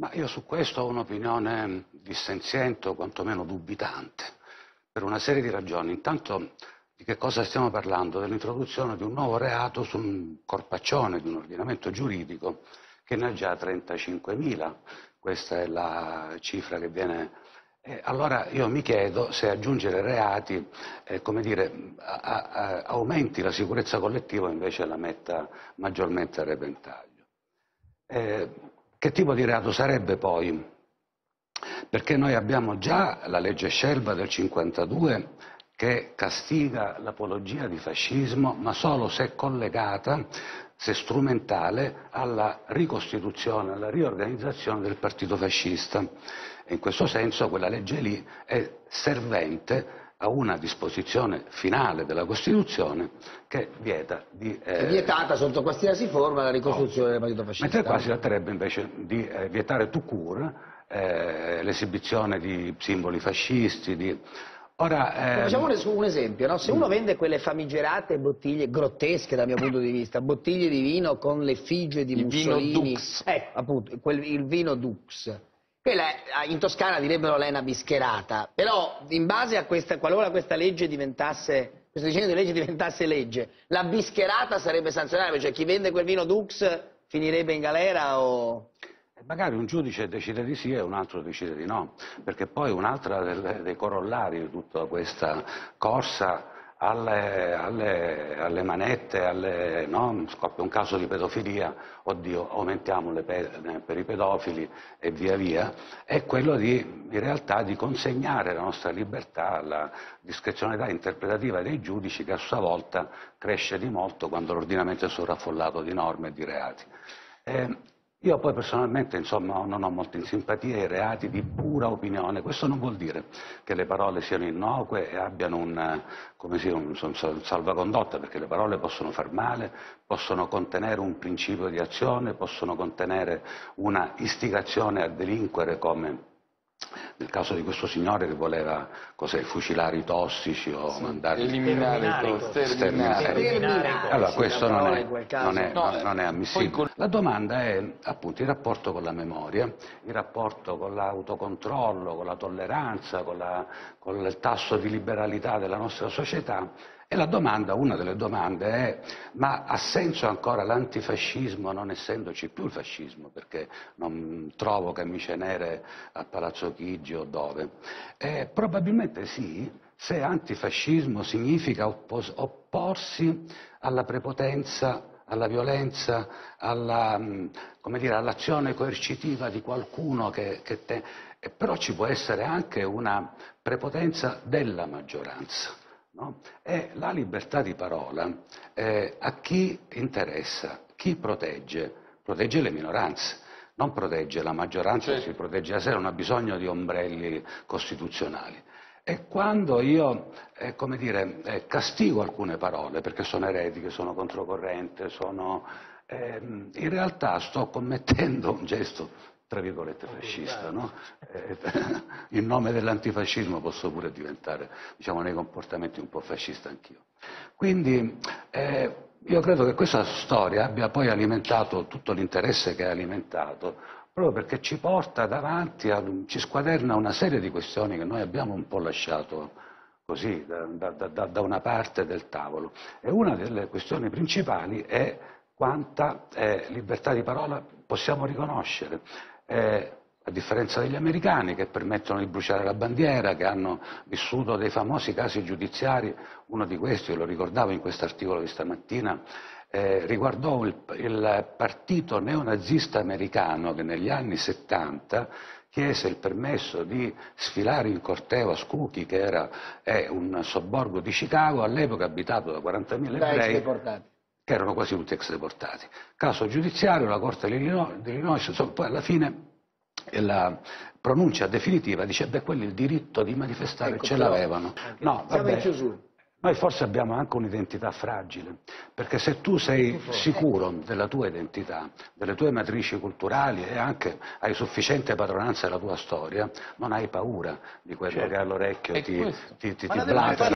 Ma io su questo ho un'opinione dissenziente o quantomeno dubitante, per una serie di ragioni. Intanto di che cosa stiamo parlando? Dell'introduzione di un nuovo reato su un corpaccione di un ordinamento giuridico che ne ha già 35.000. Questa è la cifra che viene eh, allora io mi chiedo se aggiungere reati eh, dire, a, a, aumenti la sicurezza collettiva o invece la metta maggiormente a repentaglio. Eh, che tipo di reato sarebbe poi? Perché noi abbiamo già la legge Scelba del 52 che castiga l'apologia di fascismo, ma solo se collegata, se strumentale, alla ricostituzione, alla riorganizzazione del partito fascista. In questo senso quella legge lì è servente a una disposizione finale della Costituzione che vieta di... Eh, è vietata sotto qualsiasi forma la ricostruzione no. del partito fascista. Mentre qua si tratterebbe invece di eh, vietare tout court eh, l'esibizione di simboli fascisti, di... Ora, ehm... Facciamo un esempio, no? se uno vende quelle famigerate bottiglie grottesche dal mio punto di vista, bottiglie di vino con l'effigie di il Mussolini, vino Dux. Eh, appunto, quel, il vino Dux, quella in Toscana direbbero lena bischerata, però in base a questa, qualora questa legge diventasse, questo disegno di legge diventasse legge, la bischerata sarebbe sanzionabile, cioè chi vende quel vino Dux finirebbe in galera o... Magari un giudice decide di sì e un altro decide di no, perché poi un'altra dei corollari di tutta questa corsa alle, alle, alle manette, alle, no? scoppia un caso di pedofilia, oddio, aumentiamo le pene per i pedofili e via via, è quello di, in realtà di consegnare la nostra libertà alla discrezionalità interpretativa dei giudici che a sua volta cresce di molto quando l'ordinamento è sovraffollato di norme e di reati. Eh, io poi personalmente insomma, non ho molte simpatie ai reati di pura opinione, questo non vuol dire che le parole siano innocue e abbiano un, sia, un, un salvacondotta, perché le parole possono far male, possono contenere un principio di azione, possono contenere una istigazione a delinquere come nel caso di questo signore che voleva fucilare i tossici o sì, mandarli eliminare i tossici sterminare. Allora questo non è, non, è, no, non è, ammissibile. La domanda è appunto il rapporto con la memoria, il rapporto con l'autocontrollo, con la tolleranza, con, la, con il tasso di liberalità della nostra società e la domanda, una delle domande è, ma ha senso ancora l'antifascismo non essendoci più il fascismo? Perché non trovo camicie nere a Palazzo Chigi o dove? Eh, probabilmente sì, se antifascismo significa oppos opporsi alla prepotenza alla violenza, all'azione all coercitiva di qualcuno che, che te... però ci può essere anche una prepotenza della maggioranza. No? E la libertà di parola eh, a chi interessa, chi protegge? Protegge le minoranze, non protegge la maggioranza, sì. si protegge la sé, non ha bisogno di ombrelli costituzionali. E quando io, eh, come dire, eh, castigo alcune parole perché sono eretiche, sono controcorrente, sono, ehm, in realtà sto commettendo un gesto tra virgolette fascista, no? eh, in nome dell'antifascismo posso pure diventare, diciamo, nei comportamenti un po' fascista anch'io. Quindi eh, io credo che questa storia abbia poi alimentato tutto l'interesse che ha alimentato, proprio perché ci porta davanti, a, ci squaderna una serie di questioni che noi abbiamo un po' lasciato così da, da, da, da una parte del tavolo. E una delle questioni principali è quanta eh, libertà di parola possiamo riconoscere eh, a differenza degli americani che permettono di bruciare la bandiera, che hanno vissuto dei famosi casi giudiziari, uno di questi, lo ricordavo in questo articolo di stamattina, eh, riguardò il, il, partito neonazista americano che negli anni 70 chiese il permesso di sfilare in corteo a Schuki, che era è un sobborgo di Chicago, all'epoca abitato da 40.000 ebrei, che erano quasi tutti ex deportati. Caso giudiziario, la Corte dell'Illinois, insomma, poi alla fine la pronuncia definitiva dice beh quelli il diritto di manifestare ecco, ce l'avevano. No, vabbè, noi forse abbiamo anche un'identità fragile, perché se tu sei sicuro della tua identità, delle tue matrici culturali e anche hai sufficiente padronanza della tua storia, non hai paura di quello certo. che all'orecchio ti, ti, ti, ti blata.